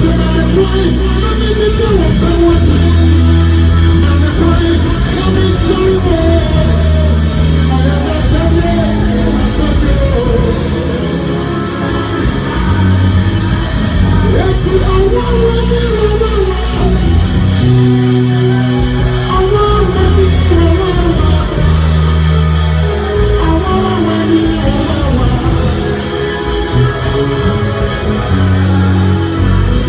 Run, run, run.